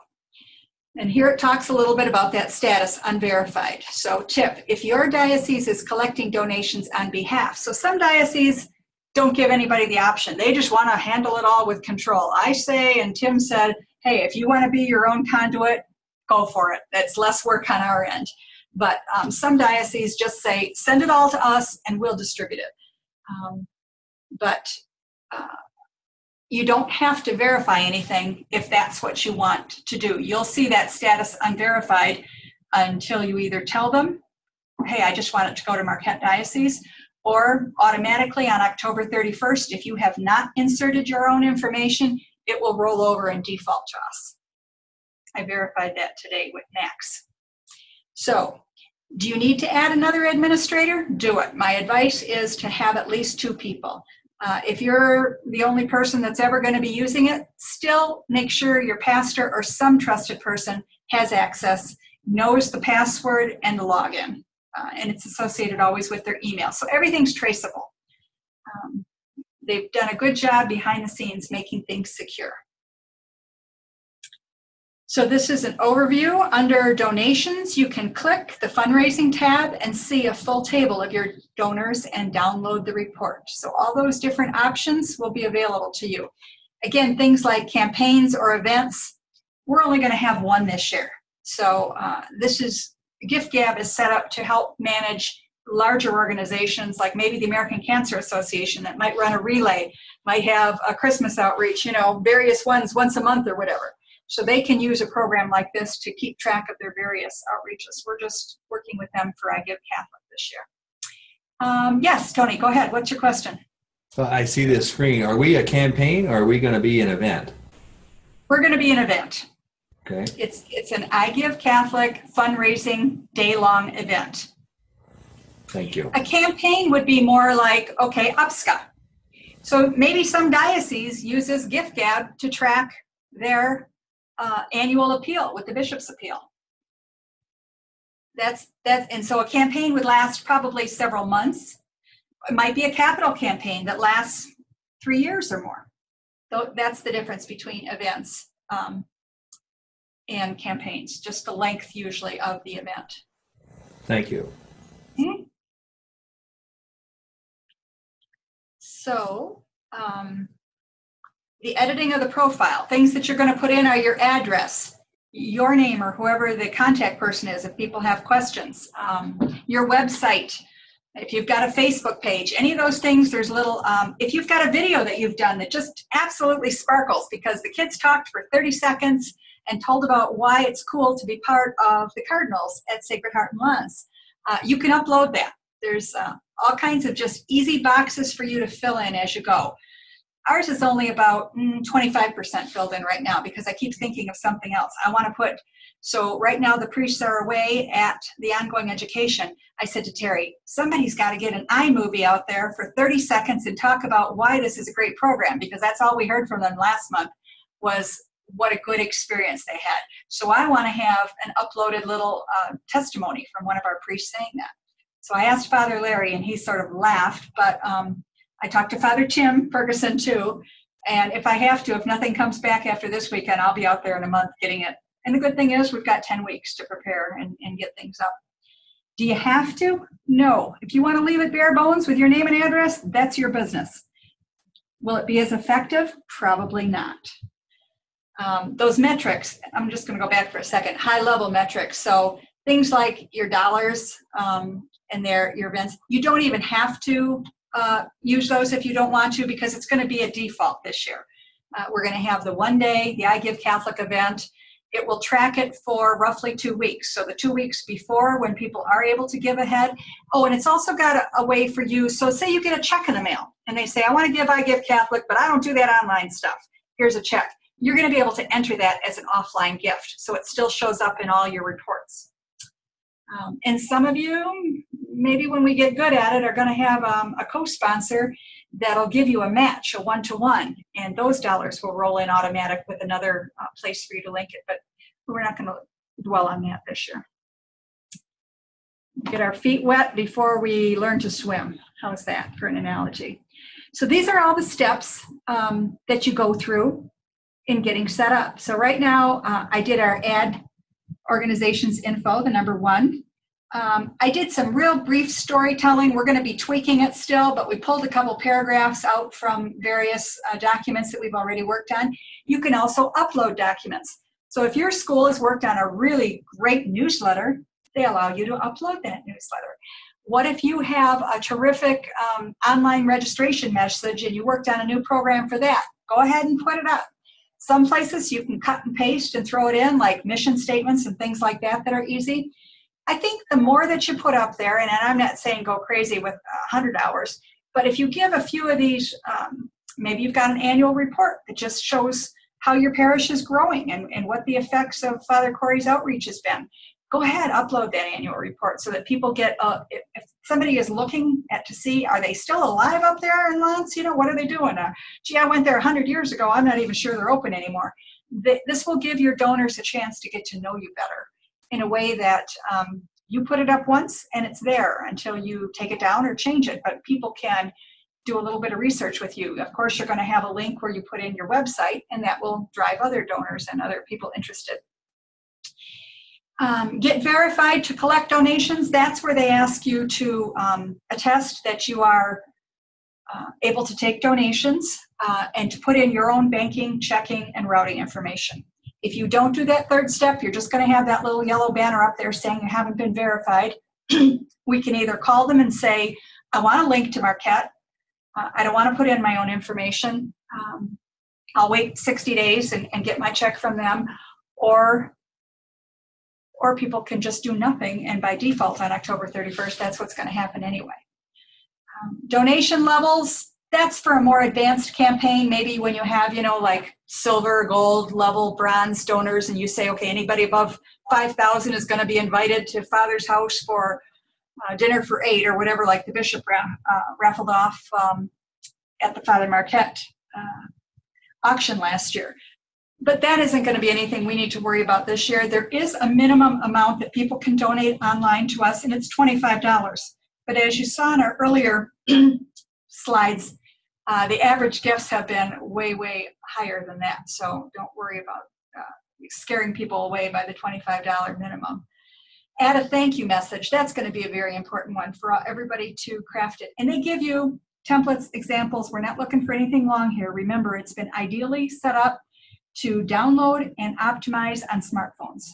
and here it talks a little bit about that status unverified. So, tip if your diocese is collecting donations on behalf, so some dioceses don't give anybody the option, they just want to handle it all with control. I say, and Tim said, hey, if you want to be your own conduit, go for it. That's less work on our end. But um, some dioceses just say, send it all to us and we'll distribute it. Um, but uh, you don't have to verify anything if that's what you want to do. You'll see that status unverified until you either tell them, hey, I just want it to go to Marquette Diocese, or automatically on October 31st, if you have not inserted your own information, it will roll over and default to us. I verified that today with Max. So, do you need to add another administrator? Do it. My advice is to have at least two people. Uh, if you're the only person that's ever going to be using it, still make sure your pastor or some trusted person has access, knows the password and the login, uh, and it's associated always with their email. So everything's traceable. Um, they've done a good job behind the scenes making things secure. So this is an overview. Under donations, you can click the fundraising tab and see a full table of your donors and download the report. So all those different options will be available to you. Again, things like campaigns or events, we're only going to have one this year. So uh, this is, GiveGab is set up to help manage larger organizations like maybe the American Cancer Association that might run a relay, might have a Christmas outreach, you know, various ones once a month or whatever. So they can use a program like this to keep track of their various outreaches. We're just working with them for I Give Catholic this year. Um, yes, Tony, go ahead. What's your question? So I see this screen. Are we a campaign or are we going to be an event? We're going to be an event. Okay. It's, it's an I Give Catholic fundraising day-long event. Thank you. A campaign would be more like, okay, UPSCA. So maybe some diocese uses GiveGab to track their uh, annual appeal with the bishop's appeal. That's that's and so a campaign would last probably several months. It might be a capital campaign that lasts three years or more. So that's the difference between events um, and campaigns, just the length usually of the event. Thank you. So, um, the editing of the profile, things that you're going to put in are your address, your name, or whoever the contact person is if people have questions, um, your website, if you've got a Facebook page, any of those things, there's little, um, if you've got a video that you've done that just absolutely sparkles because the kids talked for 30 seconds and told about why it's cool to be part of the Cardinals at Sacred Heart and L'Anse, uh, you can upload that. There's uh, all kinds of just easy boxes for you to fill in as you go. Ours is only about mm, 25% filled in right now because I keep thinking of something else. I want to put, so right now the priests are away at the ongoing education. I said to Terry, somebody's got to get an iMovie out there for 30 seconds and talk about why this is a great program because that's all we heard from them last month was what a good experience they had. So I want to have an uploaded little uh, testimony from one of our priests saying that. So I asked Father Larry, and he sort of laughed, but um, I talked to Father Tim Ferguson too. And if I have to, if nothing comes back after this weekend, I'll be out there in a month getting it. And the good thing is, we've got 10 weeks to prepare and, and get things up. Do you have to? No. If you want to leave it bare bones with your name and address, that's your business. Will it be as effective? Probably not. Um, those metrics, I'm just going to go back for a second, high level metrics. So things like your dollars um, and their your events, you don't even have to uh, use those if you don't want to because it's going to be a default this year. Uh, we're going to have the one day, the I Give Catholic event. It will track it for roughly two weeks. So the two weeks before when people are able to give ahead. Oh, and it's also got a, a way for you. So say you get a check in the mail and they say, I want to give I Give Catholic, but I don't do that online stuff. Here's a check. You're going to be able to enter that as an offline gift. So it still shows up in all your reports. Um, and some of you, maybe when we get good at it, are going to have um, a co sponsor that'll give you a match, a one to one, and those dollars will roll in automatic with another uh, place for you to link it. But we're not going to dwell on that this year. Get our feet wet before we learn to swim. How's that for an analogy? So these are all the steps um, that you go through in getting set up. So right now, uh, I did our ad organizations info, the number one. Um, I did some real brief storytelling. We're going to be tweaking it still, but we pulled a couple paragraphs out from various uh, documents that we've already worked on. You can also upload documents. So if your school has worked on a really great newsletter, they allow you to upload that newsletter. What if you have a terrific um, online registration message and you worked on a new program for that? Go ahead and put it up. Some places you can cut and paste and throw it in, like mission statements and things like that, that are easy. I think the more that you put up there, and I'm not saying go crazy with 100 hours, but if you give a few of these, um, maybe you've got an annual report that just shows how your parish is growing and, and what the effects of Father Corey's outreach has been. Go ahead, upload that annual report so that people get, uh, if, if somebody is looking at to see, are they still alive up there in L'Anse? You know, what are they doing? Uh, gee, I went there 100 years ago. I'm not even sure they're open anymore. This will give your donors a chance to get to know you better in a way that um, you put it up once and it's there until you take it down or change it. But people can do a little bit of research with you. Of course, you're going to have a link where you put in your website, and that will drive other donors and other people interested. Um, get verified to collect donations. That's where they ask you to um, attest that you are uh, able to take donations uh, and to put in your own banking, checking, and routing information. If you don't do that third step, you're just going to have that little yellow banner up there saying you haven't been verified. we can either call them and say, I want a link to Marquette. Uh, I don't want to put in my own information. Um, I'll wait 60 days and, and get my check from them. Or or people can just do nothing and by default on October 31st, that's what's going to happen anyway. Um, donation levels, that's for a more advanced campaign. Maybe when you have, you know, like silver, gold level, bronze donors, and you say, okay, anybody above 5,000 is going to be invited to Father's house for uh, dinner for eight or whatever, like the bishop uh, raffled off um, at the Father Marquette uh, auction last year. But that isn't going to be anything we need to worry about this year. There is a minimum amount that people can donate online to us, and it's $25. But as you saw in our earlier slides, uh, the average gifts have been way, way higher than that. So don't worry about uh, scaring people away by the $25 minimum. Add a thank you message. That's going to be a very important one for everybody to craft it. And they give you templates, examples. We're not looking for anything long here. Remember, it's been ideally set up to download and optimize on smartphones.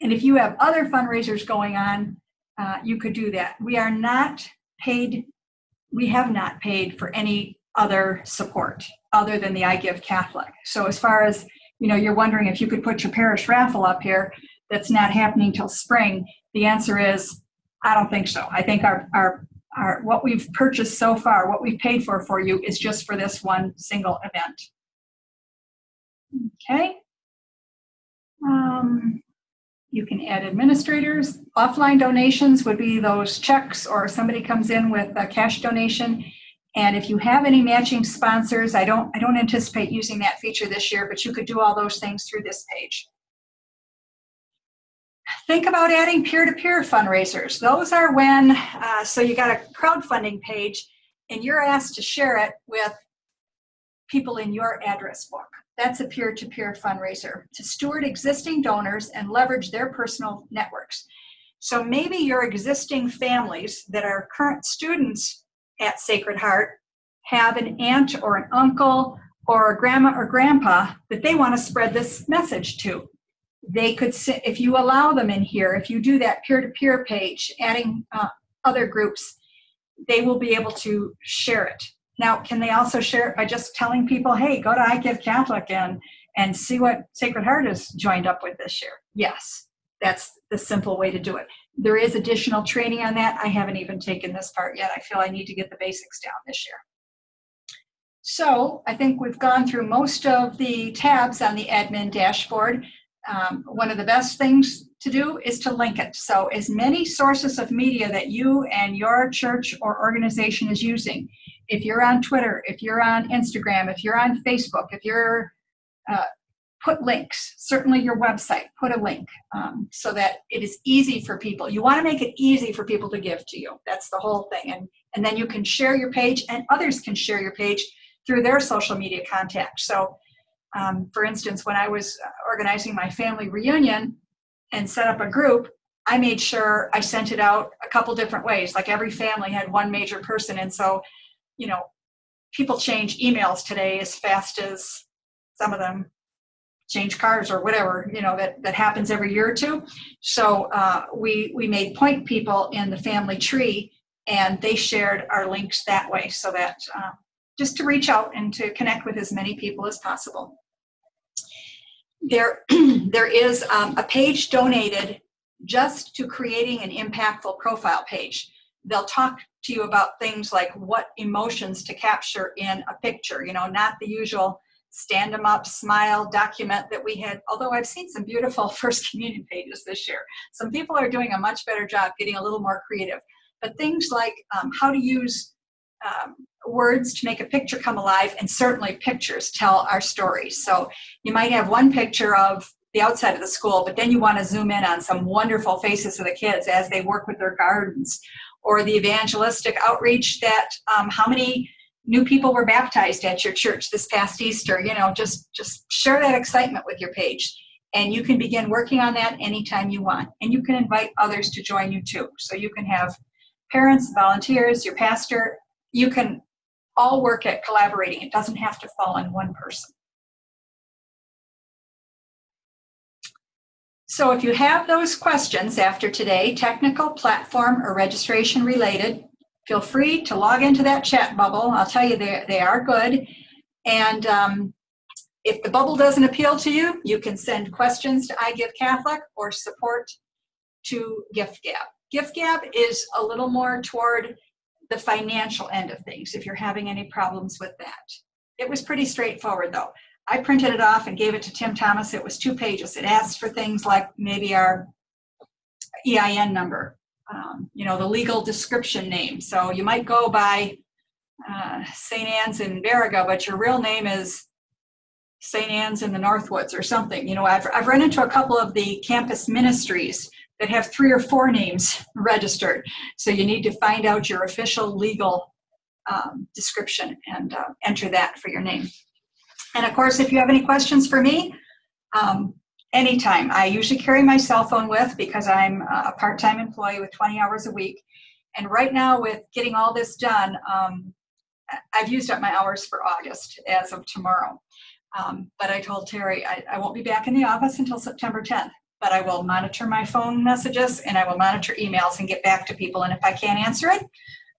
And if you have other fundraisers going on, uh, you could do that. We are not paid, we have not paid for any other support other than the I Give Catholic. So as far as, you know, you're wondering if you could put your parish raffle up here, that's not happening till spring. The answer is, I don't think so. I think our, our, our what we've purchased so far, what we've paid for for you is just for this one single event. Okay. Um, you can add administrators. Offline donations would be those checks or somebody comes in with a cash donation. And if you have any matching sponsors, I don't, I don't anticipate using that feature this year, but you could do all those things through this page. Think about adding peer-to-peer fundraisers. Those are when, uh, so you got a crowdfunding page and you're asked to share it with people in your address book. That's a peer to peer fundraiser to steward existing donors and leverage their personal networks. So maybe your existing families that are current students at Sacred Heart have an aunt or an uncle or a grandma or grandpa that they want to spread this message to. They could, if you allow them in here, if you do that peer to peer page, adding uh, other groups, they will be able to share it. Now, can they also share it by just telling people, hey, go to I Give Catholic and, and see what Sacred Heart has joined up with this year? Yes, that's the simple way to do it. There is additional training on that. I haven't even taken this part yet. I feel I need to get the basics down this year. So I think we've gone through most of the tabs on the admin dashboard. Um, one of the best things to do is to link it. So as many sources of media that you and your church or organization is using, if you're on Twitter, if you're on Instagram, if you're on Facebook, if you're uh, put links, certainly your website, put a link um, so that it is easy for people. You want to make it easy for people to give to you. That's the whole thing. And, and then you can share your page and others can share your page through their social media contacts. So, um, for instance, when I was organizing my family reunion and set up a group, I made sure I sent it out a couple different ways. Like every family had one major person. And so you know, people change emails today as fast as some of them change cars or whatever you know that that happens every year or two. So uh, we we made point people in the family tree and they shared our links that way so that uh, just to reach out and to connect with as many people as possible. There there is um, a page donated just to creating an impactful profile page they'll talk to you about things like what emotions to capture in a picture, you know, not the usual stand them up, smile document that we had. Although I've seen some beautiful First Communion pages this year. Some people are doing a much better job getting a little more creative. But things like um, how to use um, words to make a picture come alive, and certainly pictures tell our stories. So you might have one picture of the outside of the school, but then you want to zoom in on some wonderful faces of the kids as they work with their gardens or the evangelistic outreach that um, how many new people were baptized at your church this past Easter. You know, just just share that excitement with your page. And you can begin working on that anytime you want. And you can invite others to join you too. So you can have parents, volunteers, your pastor, you can all work at collaborating. It doesn't have to fall on one person. So if you have those questions after today, technical, platform, or registration related, feel free to log into that chat bubble. I'll tell you, they, they are good. And um, if the bubble doesn't appeal to you, you can send questions to I Give Catholic or support to GiveGab. GiveGab is a little more toward the financial end of things if you're having any problems with that. It was pretty straightforward though. I printed it off and gave it to Tim Thomas. It was two pages. It asked for things like maybe our EIN number, um, you know, the legal description name. So you might go by uh, St. Anne's in Baraga, but your real name is St. Anne's in the Northwoods or something. You know, I've, I've run into a couple of the campus ministries that have three or four names registered. So you need to find out your official legal um, description and uh, enter that for your name. And of course, if you have any questions for me, um, anytime. I usually carry my cell phone with because I'm a part time employee with 20 hours a week. And right now, with getting all this done, um, I've used up my hours for August as of tomorrow. Um, but I told Terry I, I won't be back in the office until September 10th. But I will monitor my phone messages and I will monitor emails and get back to people. And if I can't answer it,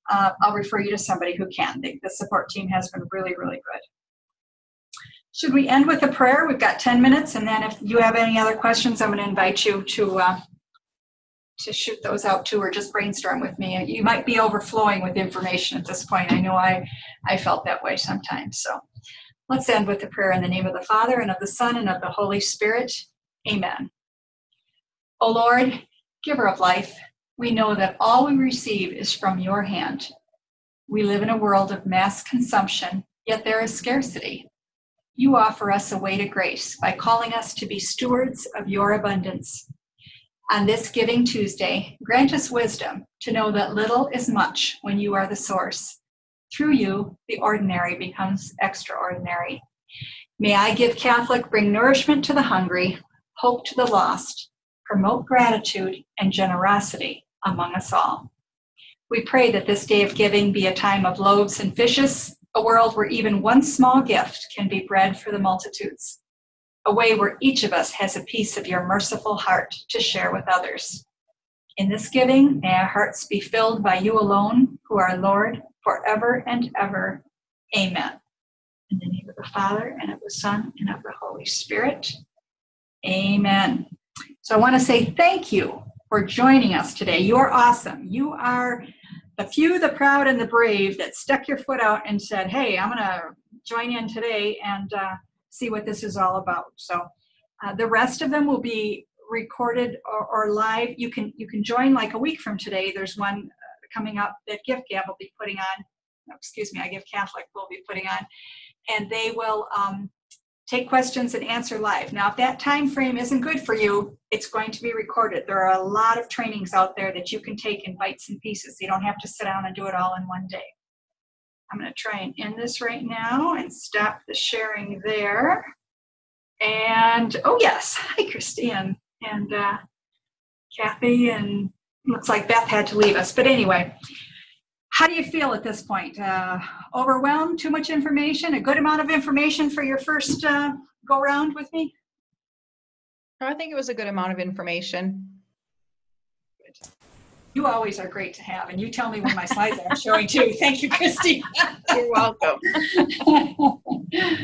uh, I'll refer you to somebody who can. The, the support team has been really, really good. Should we end with a prayer? We've got 10 minutes, and then if you have any other questions, I'm going to invite you to uh, to shoot those out too, or just brainstorm with me. You might be overflowing with information at this point. I know I I felt that way sometimes. So let's end with a prayer in the name of the Father and of the Son and of the Holy Spirit. Amen. O Lord, giver of life, we know that all we receive is from your hand. We live in a world of mass consumption, yet there is scarcity you offer us a way to grace by calling us to be stewards of your abundance. On this Giving Tuesday, grant us wisdom to know that little is much when you are the source. Through you, the ordinary becomes extraordinary. May I give Catholic bring nourishment to the hungry, hope to the lost, promote gratitude and generosity among us all. We pray that this day of giving be a time of loaves and fishes, a world where even one small gift can be bread for the multitudes, a way where each of us has a piece of your merciful heart to share with others. In this giving, may our hearts be filled by you alone, who are Lord, forever and ever. Amen. In the name of the Father, and of the Son, and of the Holy Spirit. Amen. So I want to say thank you for joining us today. You are awesome. You are the few, the proud, and the brave that stuck your foot out and said, "Hey, I'm going to join in today and uh, see what this is all about." So, uh, the rest of them will be recorded or, or, live. You can you can join like a week from today. There's one uh, coming up that GiveGab will be putting on. Excuse me, I Give Catholic will be putting on, and they will um, take questions and answer live. Now, if that time frame isn't good for you, it's going to be recorded. There are a lot of trainings out there that you can take in bites and pieces. You don't have to sit down and do it all in one day. I'm going to try and end this right now and stop the sharing there. And oh yes, hi Christine and uh, Kathy, and looks like Beth had to leave us. But anyway, how do you feel at this point? Uh, overwhelmed? Too much information? A good amount of information for your first uh, go round with me? I think it was a good amount of information. Good. You always are great to have, and you tell me when my slides are showing too. Thank you, Christy. You're welcome.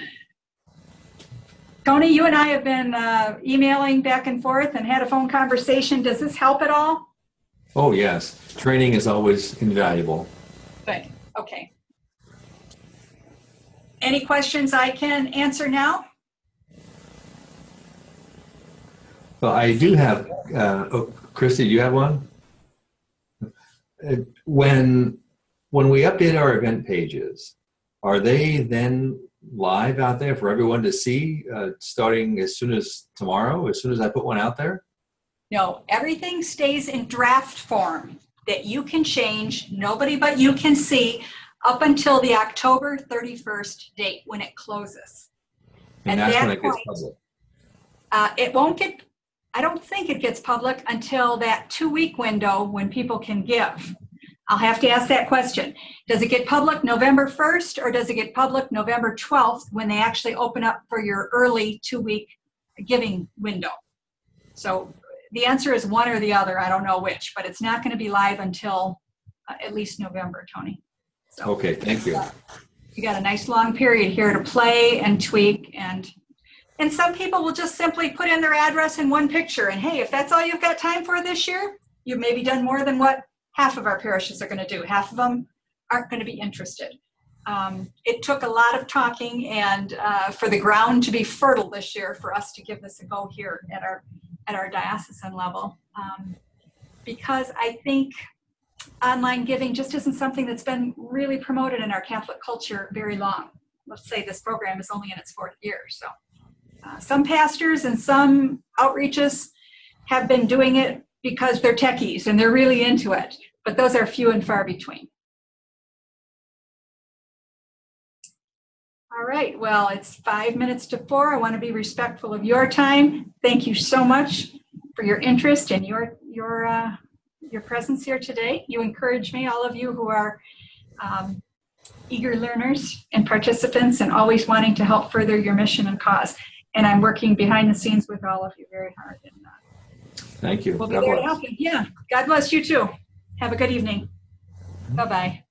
Tony, you and I have been uh, emailing back and forth and had a phone conversation. Does this help at all? Oh, yes. Training is always invaluable. Good. Okay. Any questions I can answer now? Well, I do have, uh, oh, Christy, do you have one? Uh, when, when we update our event pages, are they then live out there for everyone to see uh, starting as soon as tomorrow, as soon as I put one out there? No, everything stays in draft form that you can change, nobody but you can see, up until the October 31st date when it closes. And At that's when that it gets point- public. Uh, it won't get, I don't think it gets public until that two week window when people can give. I'll have to ask that question. Does it get public November 1st or does it get public November 12th when they actually open up for your early two week giving window? So the answer is one or the other. I don't know which, but it's not going to be live until uh, at least November, Tony. So Okay, thank you. you got a nice long period here to play and tweak and and some people will just simply put in their address in one picture and hey if that's all you've got time for this year you've maybe done more than what half of our parishes are going to do half of them aren't going to be interested. Um, it took a lot of talking and uh, for the ground to be fertile this year for us to give this a go here at our at our diocesan level, um, because I think online giving just isn't something that's been really promoted in our Catholic culture very long. Let's say this program is only in its fourth year, so uh, some pastors and some outreaches have been doing it because they're techies and they're really into it, but those are few and far between. All right, well, it's five minutes to four. I want to be respectful of your time. Thank you so much for your interest and your your uh, your presence here today. You encourage me, all of you who are um, eager learners and participants, and always wanting to help further your mission and cause. And I'm working behind the scenes with all of you very hard. And uh, Thank you. we'll be God there to help you. Yeah, God bless you too. Have a good evening. Bye bye.